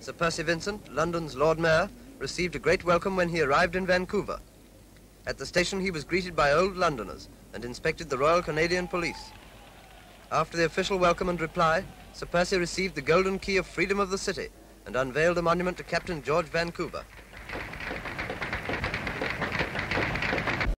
Sir Percy Vincent, London's Lord Mayor, received a great welcome when he arrived in Vancouver. At the station, he was greeted by old Londoners and inspected the Royal Canadian Police. After the official welcome and reply, Sir Percy received the golden key of freedom of the city and unveiled a monument to Captain George Vancouver.